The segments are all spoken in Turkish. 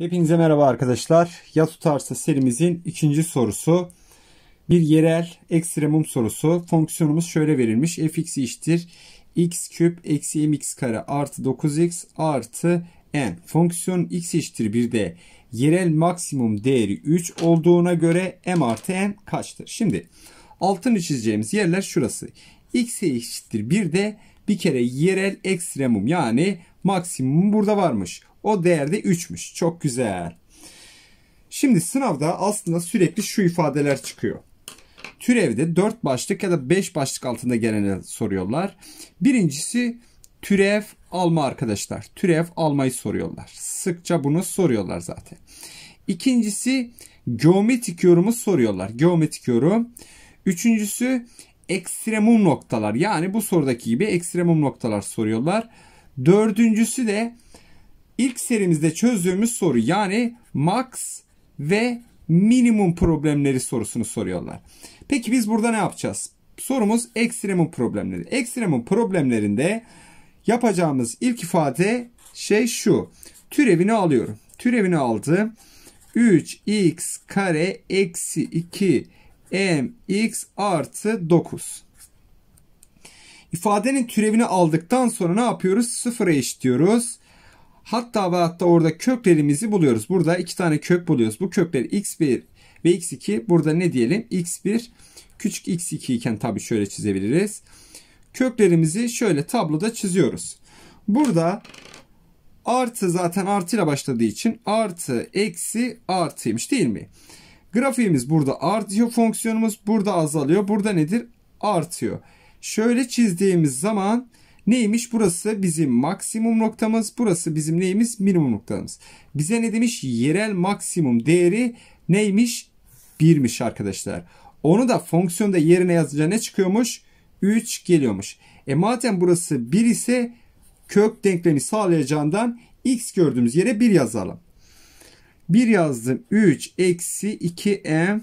Hepinize merhaba arkadaşlar. Ya tutarsa serimizin ikinci sorusu. Bir yerel ekstremum sorusu. Fonksiyonumuz şöyle verilmiş. fx eşittir x küp eksi mx kare artı 9x artı n. Fonksiyon x eşittir 1'de yerel maksimum değeri 3 olduğuna göre m artı n kaçtır? Şimdi altını çizeceğimiz yerler şurası. x eşittir 1'de bir kere yerel ekstremum yani maksimum burada varmış. O değerde 3'müş. Çok güzel. Şimdi sınavda aslında sürekli şu ifadeler çıkıyor. Türevde 4 başlık ya da 5 başlık altında gelene soruyorlar. Birincisi türev alma arkadaşlar. Türev almayı soruyorlar. Sıkça bunu soruyorlar zaten. İkincisi geometrik yorumu soruyorlar. Geometrik yorum. Üçüncüsü ekstremum noktalar. Yani bu sorudaki gibi ekstremum noktalar soruyorlar. Dördüncüsü de ilk serimizde çözdüğümüz soru yani max ve minimum problemleri sorusunu soruyorlar. Peki biz burada ne yapacağız? Sorumuz ekstremum problemleri. Ekstremum problemlerinde yapacağımız ilk ifade şey şu. Türevini alıyorum. Türevini aldım. 3x kare eksi 2 mx artı 9. İfadenin türevini aldıktan sonra ne yapıyoruz? Sıfıra eşitliyoruz. Hatta ve hatta orada köklerimizi buluyoruz. Burada iki tane kök buluyoruz. Bu kökler x1 ve x2. Burada ne diyelim? x1 küçük x2 iken tabii şöyle çizebiliriz. Köklerimizi şöyle tabloda çiziyoruz. Burada artı zaten artıyla başladığı için artı eksi artıymış değil mi? Grafiğimiz burada artıyor fonksiyonumuz burada azalıyor. Burada nedir? Artıyor. Şöyle çizdiğimiz zaman neymiş? Burası bizim maksimum noktamız. Burası bizim neyimiz? Minimum noktamız. Bize ne demiş? Yerel maksimum değeri neymiş? 1'miş arkadaşlar. Onu da fonksiyonda yerine yazınca ne çıkıyormuş? 3 geliyormuş. E madem burası 1 ise kök denklemi sağlayacağından x gördüğümüz yere 1 yazalım. 1 yazdım. 3 eksi 2m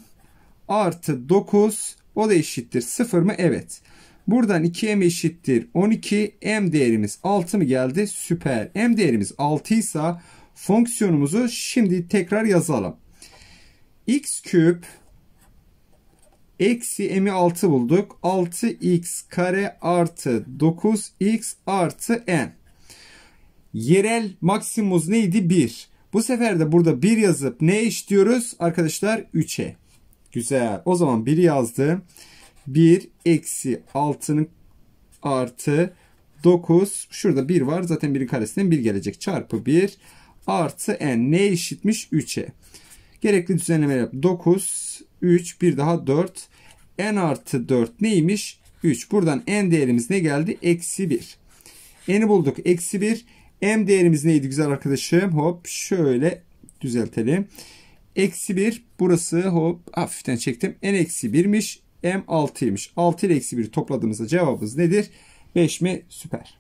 artı 9 o da eşittir 0 mı? Evet. Buradan 2m eşittir 12. m değerimiz 6 mı geldi? Süper. m değerimiz 6 ise fonksiyonumuzu şimdi tekrar yazalım. x küp eksi m'i 6 bulduk. 6x kare artı 9x artı n. Yerel maksimumuz neydi? 1. Bu sefer de burada 1 yazıp ne eşliyoruz? Arkadaşlar 3'e. Güzel. O zaman 1 yazdım. 1 eksi 6'nın artı 9. Şurada 1 var. Zaten 1'in karesinden 1 gelecek. Çarpı 1 artı n. Ne eşitmiş? 3'e. Gerekli düzenleme yap. 9, 3, bir daha 4. n artı 4 neymiş? 3. Buradan n değerimiz ne geldi? Eksi 1. n'i bulduk. Eksi 1. m değerimiz neydi güzel arkadaşım? Hop şöyle düzeltelim. Eksi 1 burası hop hafiften çektim. n eksi 1'miş. M 6'ymış. 6 ile eksi 1 topladığımızda cevabımız nedir? 5 mi? Süper.